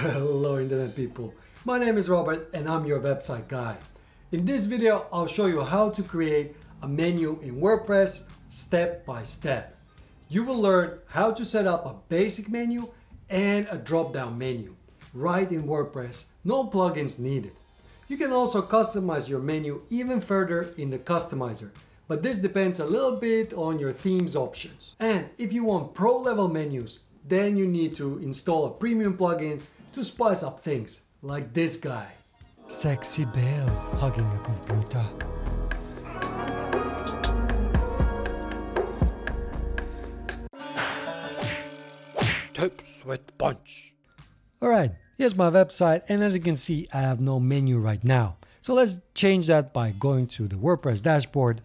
Hello internet people, my name is Robert and I'm your website guy. In this video I'll show you how to create a menu in WordPress step by step. You will learn how to set up a basic menu and a drop down menu right in WordPress, no plugins needed. You can also customize your menu even further in the customizer, but this depends a little bit on your theme's options. And if you want pro level menus, then you need to install a premium plugin to spice up things, like this guy. Sexy Belle hugging a computer. Tips with Punch. Alright, here's my website and as you can see I have no menu right now. So let's change that by going to the WordPress dashboard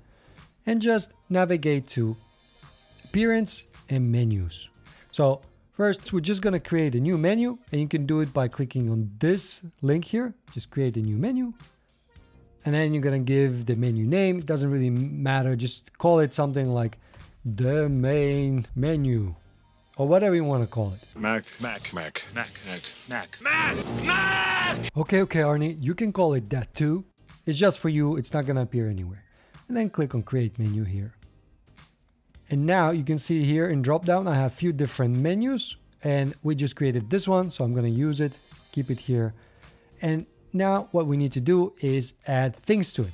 and just navigate to appearance and menus. So first we're just gonna create a new menu and you can do it by clicking on this link here. Just create a new menu and then you're gonna give the menu name. It doesn't really matter, just call it something like the main menu or whatever you want to call it. Mac, Mac, Mac, Mac, Mac, Mac, Mac, Mac! Okay, okay, Arnie, you can call it that too. It's just for you, it's not gonna appear anywhere. And then click on create menu here. And now you can see here in drop down, I have a few different menus and we just created this one. So I'm gonna use it, keep it here. And now what we need to do is add things to it.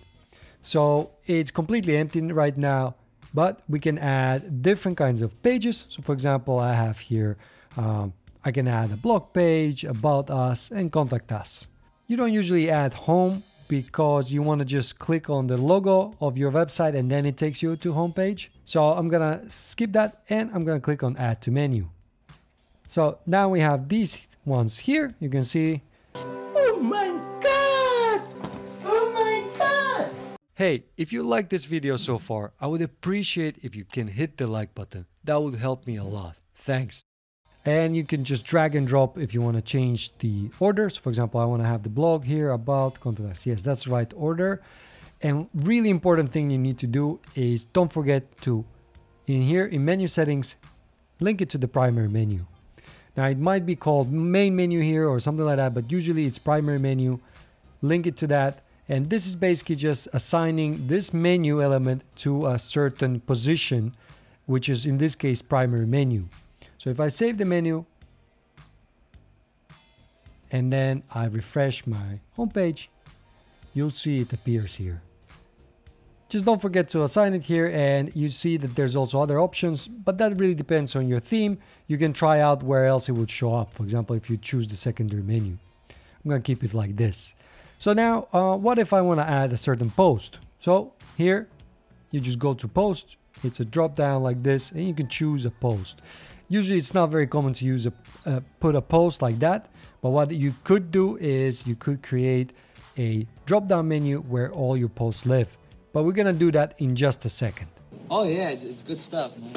So it's completely empty right now but we can add different kinds of pages. So for example, I have here, um, I can add a blog page, about us, and contact us. You don't usually add home because you want to just click on the logo of your website and then it takes you to homepage. So I'm gonna skip that and I'm gonna click on add to menu. So now we have these ones here. You can see Oh my God! Oh my God! Hey, if you like this video so far, I would appreciate if you can hit the like button. That would help me a lot. Thanks. And you can just drag and drop if you want to change the orders. For example, I want to have the blog here about contact us. Yes, that's right order. And really important thing you need to do is don't forget to, in here, in menu settings, link it to the primary menu. Now it might be called main menu here or something like that, but usually it's primary menu. Link it to that and this is basically just assigning this menu element to a certain position, which is in this case primary menu. So if I save the menu and then I refresh my homepage, you'll see it appears here. Just don't forget to assign it here and you see that there's also other options, but that really depends on your theme. You can try out where else it would show up. For example, if you choose the secondary menu. I'm to keep it like this. So now, uh, what if I want to add a certain post? So here, you just go to post. It's a drop down like this, and you can choose a post. Usually, it's not very common to use a uh, put a post like that. But what you could do is you could create a drop down menu where all your posts live. But we're gonna do that in just a second. Oh yeah, it's, it's good stuff, man.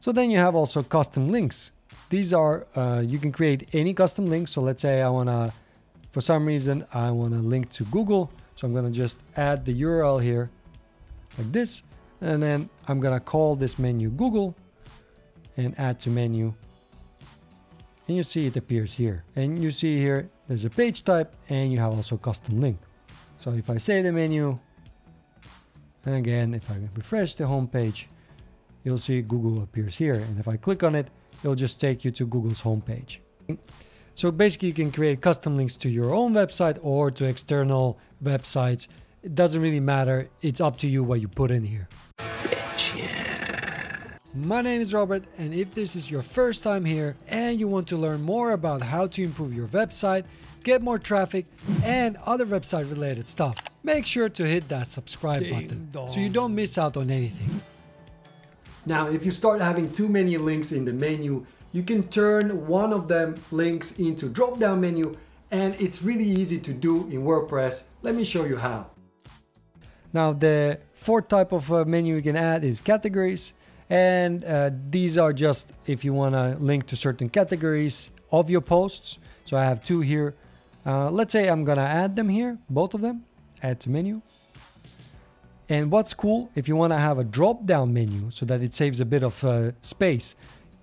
So then you have also custom links. These are, uh, you can create any custom link. So let's say I wanna for some reason, I want to link to Google. So I'm going to just add the URL here like this. And then I'm going to call this menu Google and add to menu. And you see it appears here. And you see here, there's a page type and you have also custom link. So if I save the menu, and again, if I refresh the home page, you'll see Google appears here. And if I click on it, it'll just take you to Google's homepage. So basically you can create custom links to your own website or to external websites. It doesn't really matter. It's up to you what you put in here. My name is Robert and if this is your first time here and you want to learn more about how to improve your website, get more traffic and other website related stuff, make sure to hit that subscribe Ding button dong. so you don't miss out on anything. Now if you start having too many links in the menu, you can turn one of them links into drop down menu and it's really easy to do in WordPress. Let me show you how. Now the fourth type of uh, menu you can add is categories and uh, these are just if you want to link to certain categories of your posts. So I have two here. Uh, let's say I'm gonna add them here, both of them, add to menu. And what's cool, if you want to have a drop down menu so that it saves a bit of uh, space,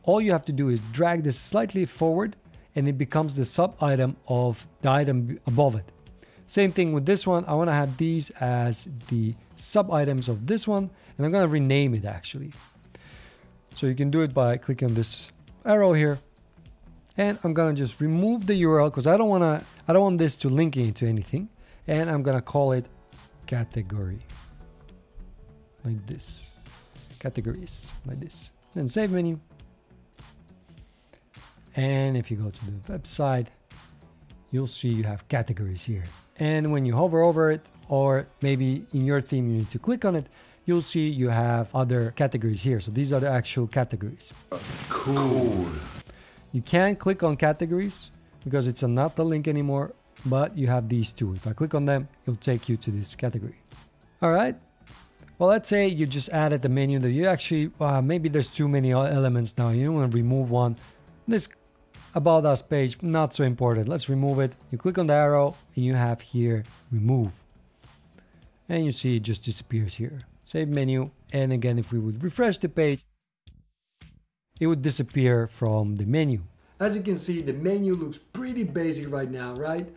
all you have to do is drag this slightly forward and it becomes the sub item of the item above it. Same thing with this one. I want to have these as the sub items of this one and I'm going to rename it actually. So you can do it by clicking this arrow here. And I'm to just remove the URL because I don't want to I don't want this to link into anything. And I'm to call it category. Like this. Categories like this. Then save menu. And if you go to the website you'll see you have categories here. And when you hover over it or maybe in your theme you need to click on it you'll see you have other categories here. So these are the actual categories. Cool. you can't click on categories because it's not the link anymore but you have these two. If i click on them it'll take you to this category. All right. Well let's say you just added the menu that you actually uh, maybe there's too many elements now. You want to remove one. This about us page not so important. Let's remove it. You click on the arrow and you have here remove. And you see it just disappears here save menu and again if we would refresh the page it would disappear from the menu as you can see the menu looks pretty basic right now right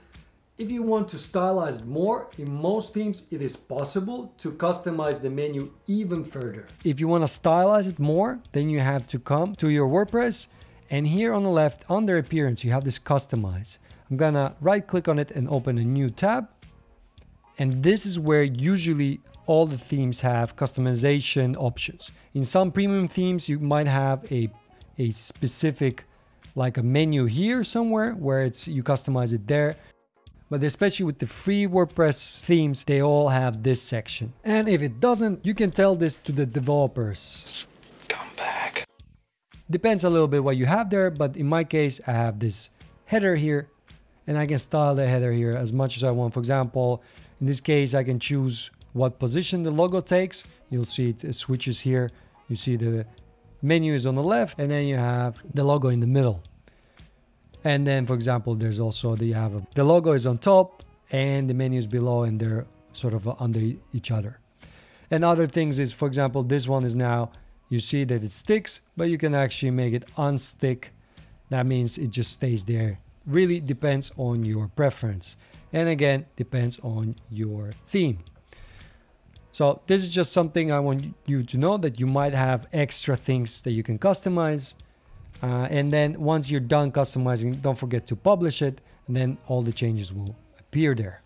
if you want to stylize it more, in most themes it is possible to customize the menu even further. If you want to stylize it more, then you have to come to your WordPress and here on the left under appearance you have this customize. I'm gonna right click on it and open a new tab. And this is where usually all the themes have customization options. In some premium themes you might have a, a specific like a menu here somewhere where it's you customize it there but especially with the free WordPress themes, they all have this section. And if it doesn't, you can tell this to the developers. Come back. Depends a little bit what you have there, but in my case, I have this header here and I can style the header here as much as I want. For example, in this case, I can choose what position the logo takes. You'll see it switches here. You see the menu is on the left and then you have the logo in the middle. And then, for example, there's also the you have a, the logo is on top and the menu is below, and they're sort of under each other. And other things is, for example, this one is now you see that it sticks, but you can actually make it unstick. That means it just stays there. Really depends on your preference, and again depends on your theme. So this is just something I want you to know that you might have extra things that you can customize uh, and then once you're done customizing, don't forget to publish it and then all the changes will appear there.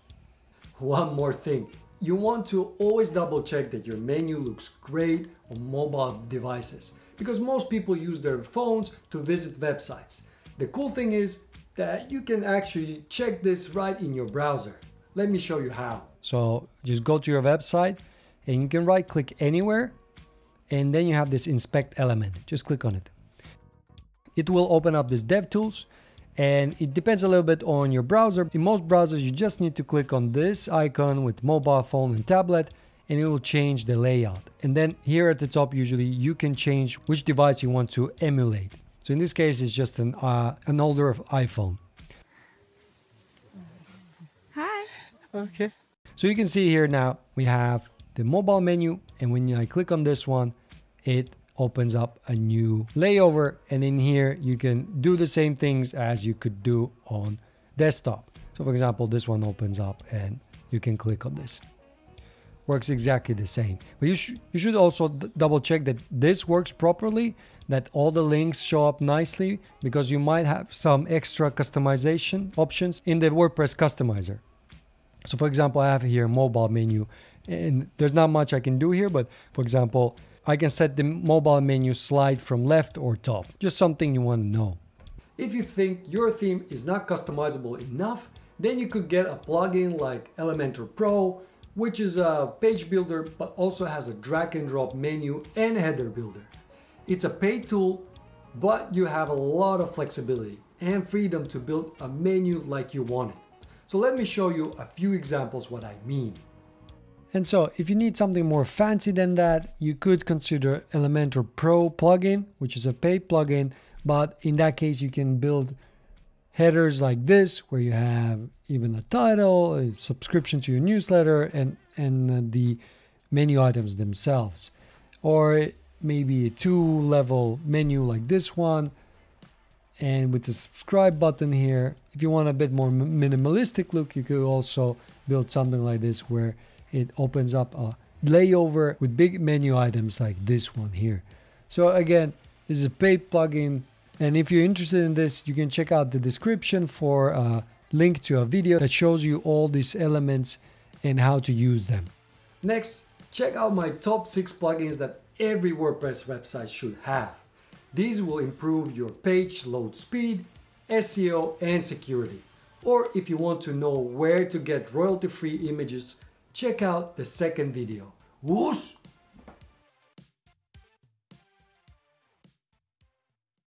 One more thing. You want to always double check that your menu looks great on mobile devices because most people use their phones to visit websites. The cool thing is that you can actually check this right in your browser. Let me show you how. So just go to your website and you can right click anywhere and then you have this inspect element. Just click on it it will open up this DevTools and it depends a little bit on your browser. In most browsers, you just need to click on this icon with mobile phone and tablet and it will change the layout. And then here at the top, usually you can change which device you want to emulate. So in this case, it's just an, uh, an older iPhone. Hi. Okay. So you can see here now we have the mobile menu and when I click on this one, it opens up a new layover and in here you can do the same things as you could do on desktop. So for example, this one opens up and you can click on this. Works exactly the same. But you, sh you should also double check that this works properly, that all the links show up nicely because you might have some extra customization options in the WordPress customizer. So for example, I have here mobile menu and there's not much I can do here, but for example, I can set the mobile menu slide from left or top. Just something you want to know. If you think your theme is not customizable enough, then you could get a plugin like Elementor Pro, which is a page builder but also has a drag and drop menu and header builder. It's a paid tool, but you have a lot of flexibility and freedom to build a menu like you want it. So let me show you a few examples what I mean. And so if you need something more fancy than that, you could consider Elementor Pro plugin, which is a paid plugin, but in that case you can build headers like this where you have even a title, a subscription to your newsletter and and the menu items themselves. Or maybe a two level menu like this one And with the subscribe button here, if you want a bit more minimalistic look, you could also build something like this where it opens up a layover with big menu items like this one here. So again, this is a paid plugin. And if you're interested in this, you can check out the description for a link to a video that shows you all these elements and how to use them. Next, check out my top six plugins that every WordPress website should have. These will improve your page load speed, SEO, and security. Or if you want to know where to get royalty-free images, check out the second video. Whoosh!